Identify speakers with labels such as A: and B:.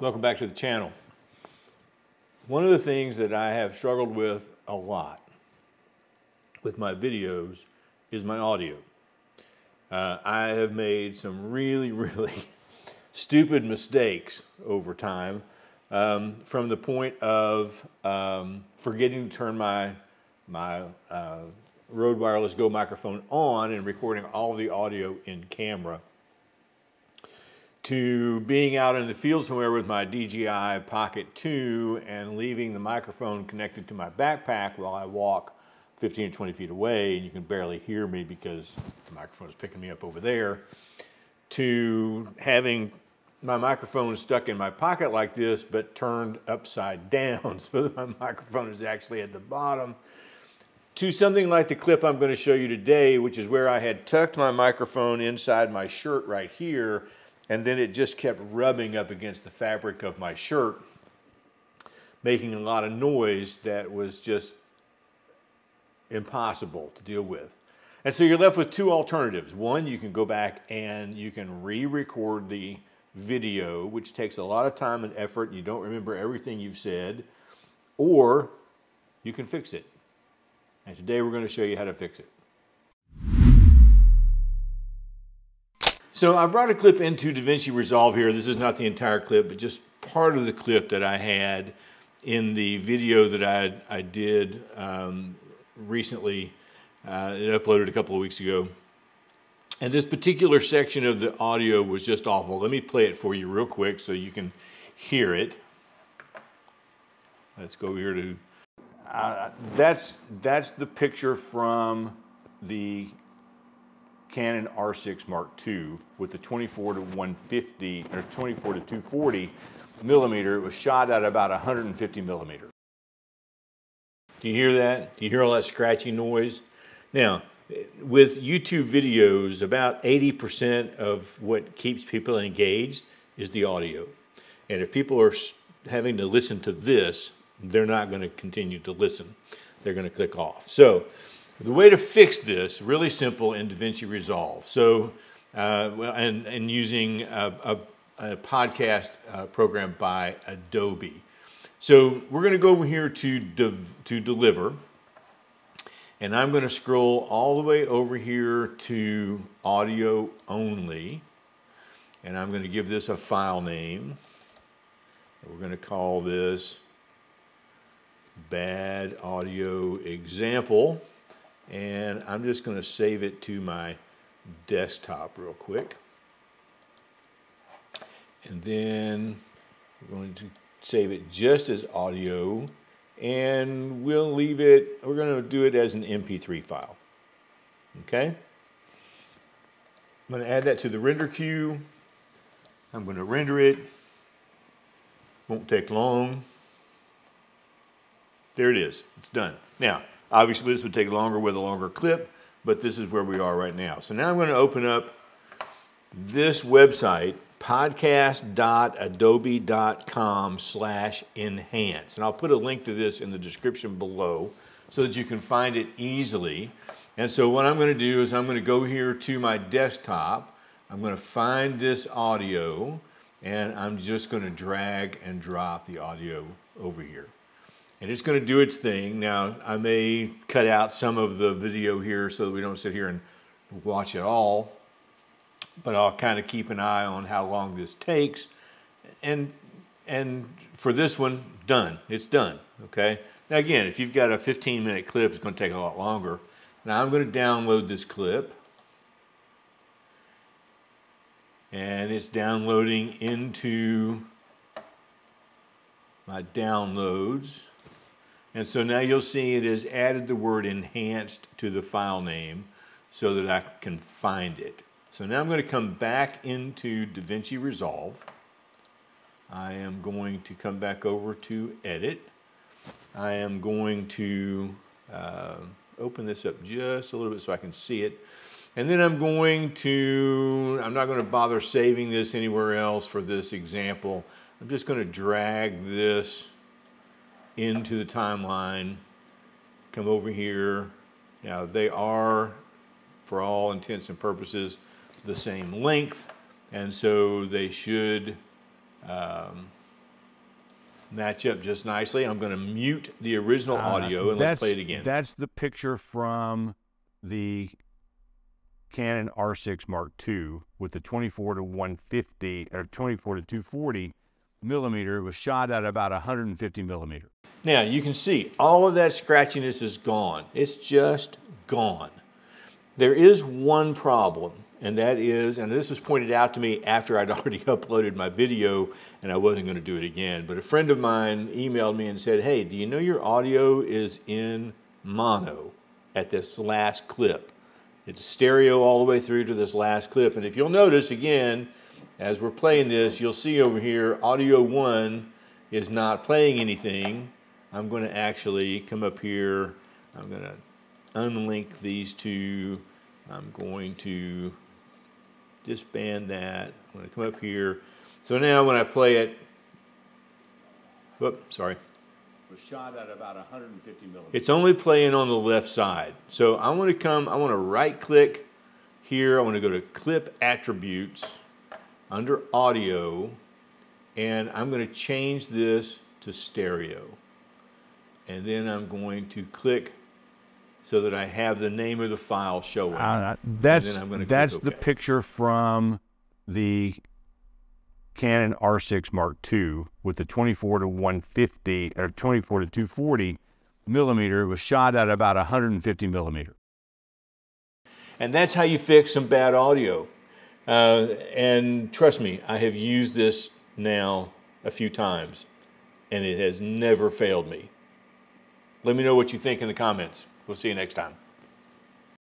A: Welcome back to the channel. One of the things that I have struggled with a lot with my videos is my audio. Uh, I have made some really, really stupid mistakes over time um, from the point of um, forgetting to turn my, my uh, Rode Wireless Go microphone on and recording all the audio in camera to being out in the field somewhere with my DJI Pocket 2 and leaving the microphone connected to my backpack while I walk 15 or 20 feet away and you can barely hear me because the microphone is picking me up over there, to having my microphone stuck in my pocket like this but turned upside down so that my microphone is actually at the bottom, to something like the clip I'm going to show you today, which is where I had tucked my microphone inside my shirt right here and then it just kept rubbing up against the fabric of my shirt, making a lot of noise that was just impossible to deal with. And so you're left with two alternatives. One, you can go back and you can re-record the video, which takes a lot of time and effort, you don't remember everything you've said, or you can fix it. And today we're going to show you how to fix it. So I brought a clip into DaVinci Resolve here. This is not the entire clip, but just part of the clip that I had in the video that I, I did um, recently. Uh, it uploaded a couple of weeks ago. And this particular section of the audio was just awful. Let me play it for you real quick so you can hear it. Let's go here to, uh, that's, that's the picture from the Canon R6 Mark II with the 24 to 150 or 24 to 240 millimeter. It was shot at about 150 millimeter. Do you hear that? Do you hear all that scratchy noise? Now, with YouTube videos, about 80% of what keeps people engaged is the audio. And if people are having to listen to this, they're not going to continue to listen. They're going to click off. So the way to fix this, really simple in DaVinci Resolve. So, uh, and, and using a, a, a podcast uh, program by Adobe. So we're going to go over here to, to deliver. And I'm going to scroll all the way over here to audio only. And I'm going to give this a file name. We're going to call this bad audio example. And I'm just going to save it to my desktop real quick. And then we're going to save it just as audio and we'll leave it, we're going to do it as an MP3 file. Okay? I'm going to add that to the render queue. I'm going to render it. Won't take long. There it is. It's done. Now, Obviously, this would take longer with a longer clip, but this is where we are right now. So now I'm going to open up this website, podcast.adobe.com slash enhance. And I'll put a link to this in the description below so that you can find it easily. And so what I'm going to do is I'm going to go here to my desktop. I'm going to find this audio and I'm just going to drag and drop the audio over here and it's going to do its thing. Now, I may cut out some of the video here so that we don't sit here and watch it all, but I'll kind of keep an eye on how long this takes. And, and for this one, done. It's done, okay? Now again, if you've got a 15 minute clip, it's going to take a lot longer. Now I'm going to download this clip. And it's downloading into my downloads. And so now you'll see it has added the word enhanced to the file name so that I can find it. So now I'm going to come back into DaVinci Resolve. I am going to come back over to Edit. I am going to uh, open this up just a little bit so I can see it. And then I'm going to, I'm not going to bother saving this anywhere else for this example. I'm just going to drag this into the timeline, come over here. Now they are, for all intents and purposes, the same length, and so they should um, match up just nicely. I'm going to mute the original
B: Uh,
A: audio and let's play it again.
B: That's the picture from the Canon R6 Mark II with the 24 to 150 or 24 to 240 millimeter. Was shot at about 150 millimeter.
A: Now you can see all of that scratchiness is gone. It's just gone. There is one problem, and that is, and this was pointed out to me after I'd already uploaded my video and I wasn't going to do it again, but a friend of mine emailed me and said, hey, do you know your audio is in mono at this last clip? It's stereo all the way through to this last clip. And if you'll notice again, as we're playing this, you'll see over here, audio one is not playing anything. I'm going to actually come up here. I'm going to unlink these two. I'm going to disband that. I'm going to come up here. So now when I play it, whoop, sorry.
B: was shot at about 150 millimeters.
A: It's only playing on the left side. So I want to come, I want to right click here. I want to go to clip attributes under audio and I'm going to change this to stereo. And then I'm going to click so that I have the name of the file showing.
B: Uh, that's
A: then I'm gonna click
B: that's the picture from the Canon R6 Mark II with the 24 to 150 or 24 to 240 millimeter. It was shot at about 150 millimeter.
A: And that's how you fix some bad audio. Uh, and trust me, I have used this now a few times, and it has never failed me. Let me know what you think in the comments. We'll see you next time.